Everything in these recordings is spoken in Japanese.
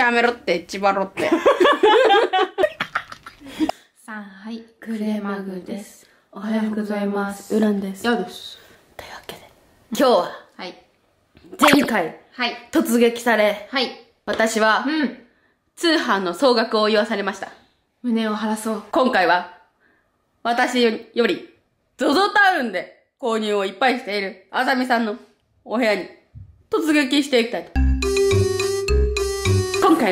やめろって、千葉ろって。さあ、はい。クレーマグです。おおはようございます。ウランです。やです。というわけで、今日は、はい。前回、はい。突撃され、はい。私は、うん。通販の総額を言わされました。胸を晴らそう。今回は、私より、ZOZO タウンで購入をいっぱいしている、あさみさんのお部屋に突撃していきたいと。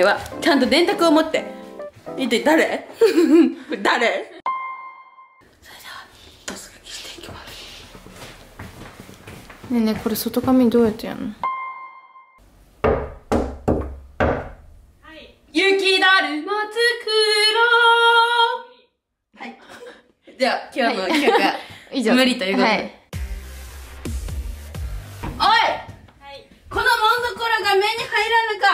今回は、ちゃんと電卓を持って、一体誰？こ れ誰？それでは、突撃していきます。ねえねえ、これ外紙どうやってやんの？雪だるま作ろうはい。では、今日の企画は、以上。無理ということで。はい。おい、このモンドコラが目に入らぬか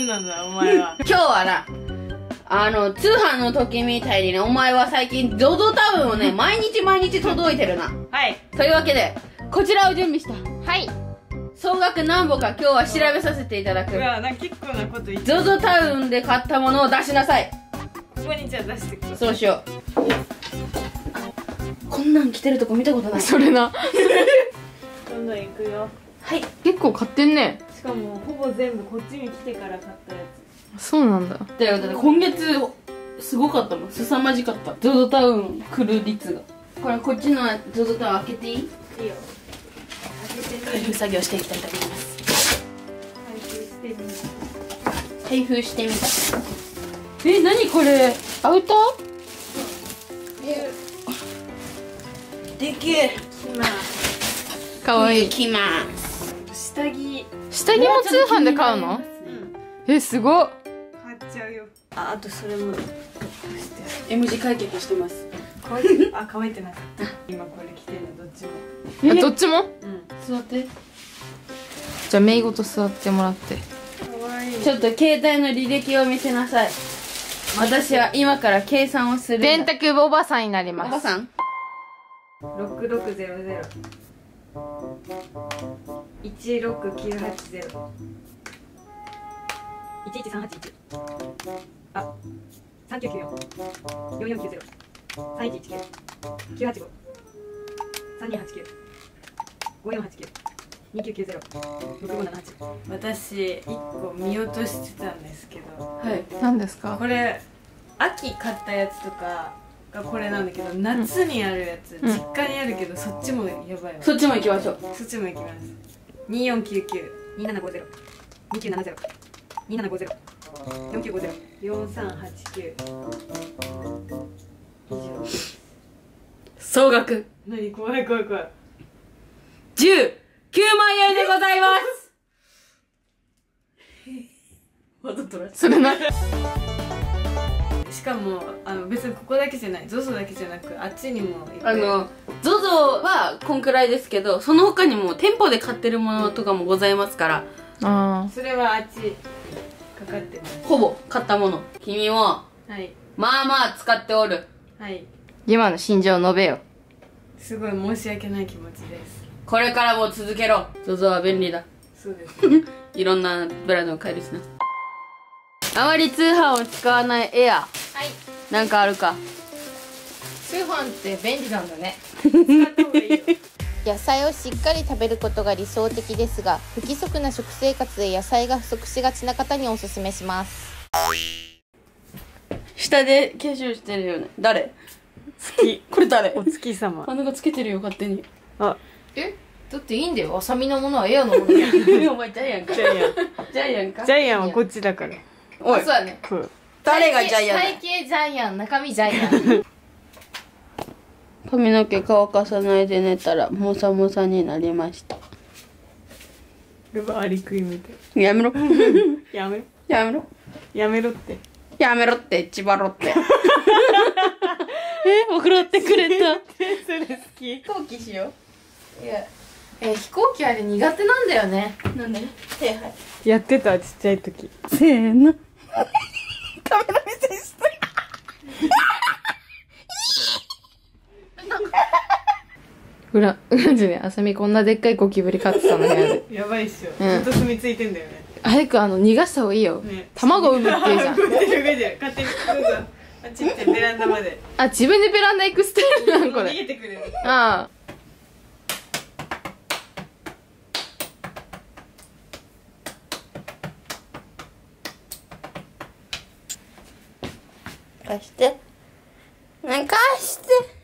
何なんだお前は 今日はな、あの、通販の時みたいにね、お前は最近、ゾゾタウンをね、毎日毎日届いてるな。はいというわけで、こちらを準備した。はい。総額何本か今日は調べさせていただくう。わなんか結構なこと言ってゾゾタウンで買ったものを出しなさい。ここにじゃあ出してくださいそうしよう。こんなん着てるとこ見たことない。それな。どんどん行くよはい。結構買ってんね。しかもほぼ全部こっちに来てから買ったやそうなんだ。ということで、今月、すごかったもん。凄まじかった。ゾゾタウン来る率が。これ、こっちのゾゾタウン開けていい？ついいよ開けてみ開封作業していきたいと思います。開封してみ開封してみた。え、なにこれ？アウター？でけえ。今かわいい。きます。下着下着も通販で買うの？うんえ、すごっ。買っちゃうよああとそれもして M 字解決してます。乾いてあ乾いてなかった今これ着てるのどっちもあどっちも？うん座って。じゃあ、メイごと座ってもらって。かわいいちょっと携帯の履歴を見せなさい。私は今から計算をする。電卓おばさんになりおます。ばさん六六ゼロゼロ一六九八ゼロ一一三八一あ三九九四四四九ゼロ三一一九九八五三二八九五四八九二九九ゼロ六五七八私一個見落としてたんですけど。はい。何ですか？これ秋買ったやつとかがこれなんだけど夏にあるやつ、うん。実家にあるけどそっちもやばいわ。そっちも行きましょう。そっちも行きます二四九九。二七五ゼロ。二九七ゼロ。二七五ゼロ。四九五ゼロ。四三八九。以上総額。何？怖い怖い怖い。19万円でございます。わざとらそれな。しかもあの別にここだけじゃない。ZOZO だけじゃなくあっちにもいっぱいあの ZOZO はこんくらいですけどその他にも店舗で買ってるものとかもございますから。あそれはあっちかかってます。ほぼ買ったもの。君もはい。まあまあ使っておる。はい。今の心情を述べよ。すごい申し訳ない気持ちです。これからも続けろ。ZOZO は便利だ。そうです いろんなブランドを買えるしな。あまり通販を使わないエア。はい。なんかあるか？通販って便利なんだね。野菜をしっかり食べることが理想的ですが不規則な食生活で野菜が不足しがちな方におすすめします。下で化粧してるよね。誰？月。これ誰？お月様。あなんかつけてるよ勝手に。あ。え？だっていいんだよ。あさみのものはエアのもの。お前ジャイアンか。ジャイアンジャイアンか？ジャイアンはこっちだから。おいそうだね。誰がジャイアンだ体型ジャイアン、中身ジャイアン。髪の毛乾かさないで寝たらモサモサになりました。ルバアリクイみたいやめろ。やめ。ろやめろ。やめろって。やめろって千葉ろって。え笑ってくれた。それ好き飛行機しよう。いやえ、飛行機あれ苦手なんだよね。なんで？やってたちっちゃい時。せーの。カメラ目線して裏、裏でね、あさみこんなでっかいゴキブリ飼ってたの部屋で。やばいっしょ、うん。ずっと住み着いてんだよね。あれくあの逃がした方がいいよ、ね。卵産むっていうじゃん。勝手にどうぞ。あっち行ってベランダまで。あ自分でベランダ行くスタイルなんこ逃れげてくる。ああ。貸して。ね、貸して。